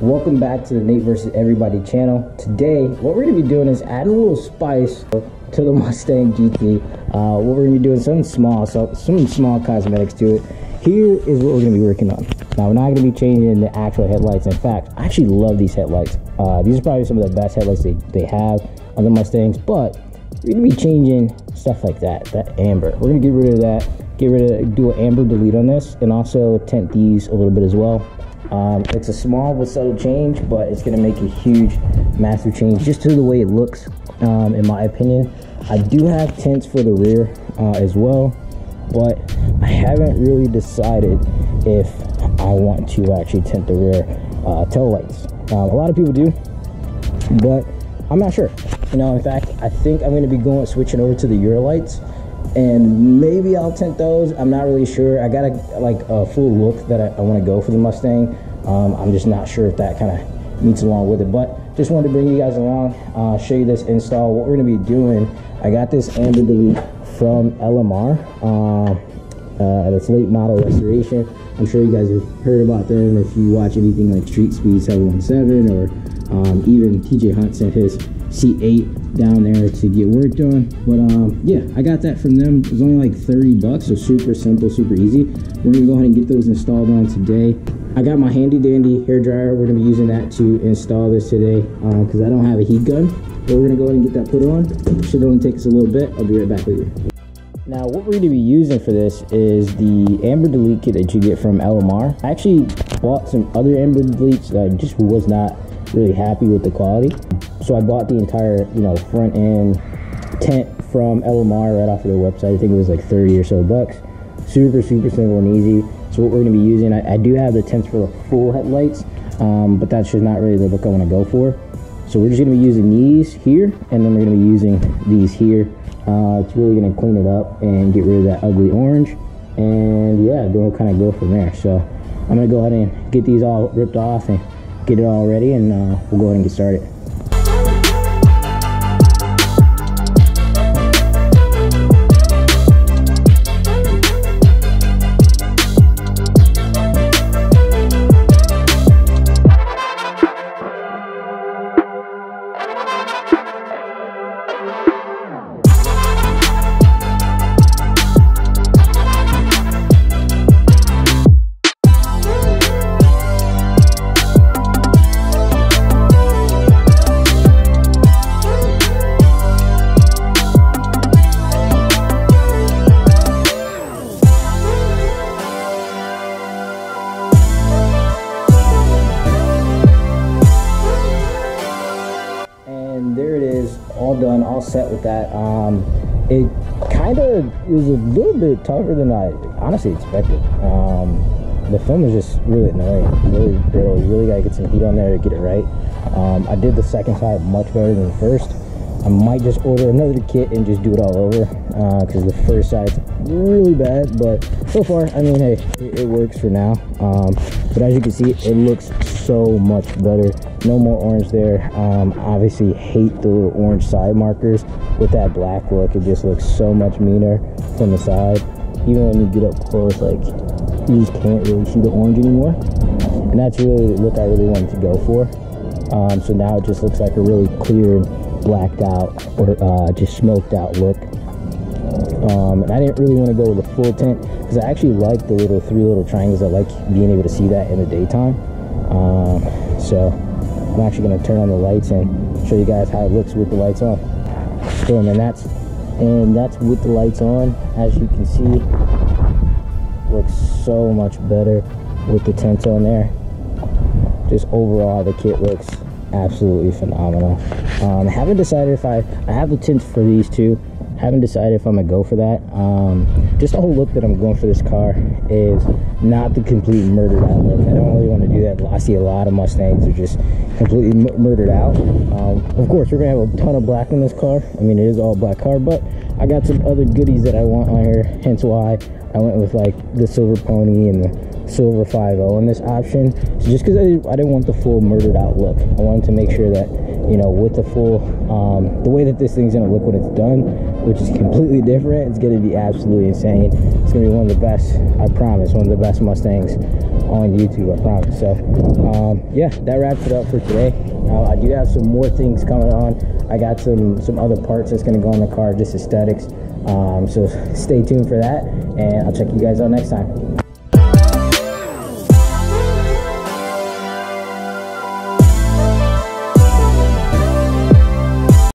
Welcome back to the Nate versus Everybody channel. Today, what we're gonna be doing is adding a little spice to the Mustang GT. Uh, what we're gonna be doing, something small, so some small cosmetics to it. Here is what we're gonna be working on. Now, we're not gonna be changing the actual headlights. In fact, I actually love these headlights. Uh, these are probably some of the best headlights they, they have on the Mustangs, but we're gonna be changing stuff like that, that amber. We're gonna get rid of that, get rid of, do an amber delete on this, and also tint these a little bit as well. Um, it's a small but subtle change, but it's gonna make a huge, massive change just to the way it looks, um, in my opinion. I do have tints for the rear uh, as well, but I haven't really decided if I want to actually tint the rear uh, tail lights. Um, a lot of people do, but I'm not sure. You know, in fact, I think I'm gonna be going switching over to the Euro lights and maybe I'll tint those. I'm not really sure. I got a like a full look that I, I want to go for the Mustang. Um, I'm just not sure if that kind of meets along with it, but just wanted to bring you guys along, uh, show you this install. What we're gonna be doing, I got this Amber Delete from LMR. Uh, uh, it's late model restoration. I'm sure you guys have heard about them if you watch anything like Street Speed 717 or um, even TJ Hunt sent his C8 down there to get worked on. But um, yeah, I got that from them. It was only like 30 bucks, so super simple, super easy. We're gonna go ahead and get those installed on today. I got my handy dandy hair dryer. We're gonna be using that to install this today because uh, I don't have a heat gun. But we're gonna go ahead and get that put on. Should only take us a little bit. I'll be right back with you. Now, what we're going to be using for this is the Amber Delete kit that you get from LMR. I actually bought some other Amber Deletes that I just was not really happy with the quality. So I bought the entire, you know, front end tent from LMR right off of their website. I think it was like 30 or so bucks. Super, super simple and easy. So what we're gonna be using, I, I do have the tents for the full headlights, um, but that's just not really the look I wanna go for. So we're just gonna be using these here, and then we're gonna be using these here. Uh, it's really gonna clean it up and get rid of that ugly orange. And yeah, then we'll kind of go from there. So I'm gonna go ahead and get these all ripped off and get it all ready and uh, we'll go ahead and get started. Done, all set with that. Um, it kind of was a little bit tougher than I honestly expected. Um, the film is just really annoying, really brittle. You really gotta get some heat on there to get it right. Um, I did the second side much better than the first. I might just order another kit and just do it all over because uh, the first side's really bad. But so far, I mean, hey, it, it works for now. Um, but as you can see, it looks so much better. No more orange there. Um, obviously, hate the little orange side markers with that black look. It just looks so much meaner from the side. Even when you get up close, like you just can't really see the orange anymore. And that's really the look I really wanted to go for. Um, so now it just looks like a really clear blacked out or uh, just smoked out look. Um, and I didn't really want to go with a full tint because I actually like the little three little triangles. I like being able to see that in the daytime. Um, so I'm actually going to turn on the lights and show you guys how it looks with the lights on. Boom, and that's and that's with the lights on. As you can see, looks so much better with the tint on there. Just overall, the kit looks absolutely phenomenal. Um, haven't decided if I, I have the tints for these two. Haven't decided if I'm gonna go for that. Um, just the whole look that I'm going for this car is not the complete murdered out look. I don't really want to do that. I see a lot of Mustangs are just completely murdered out. Um, of course, we're gonna have a ton of black in this car. I mean, it is all black car, but I got some other goodies that I want on here. Hence why I went with like the silver pony and the silver 5.0 in this option so just because I, I didn't want the full murdered out look i wanted to make sure that you know with the full um, the way that this thing's gonna look when it's done which is completely different it's gonna be absolutely insane it's gonna be one of the best i promise one of the best mustangs on YouTube, I promise. So, um, yeah, that wraps it up for today. Uh, I do have some more things coming on. I got some some other parts that's gonna go on the car, just aesthetics. Um, so stay tuned for that, and I'll check you guys out next time.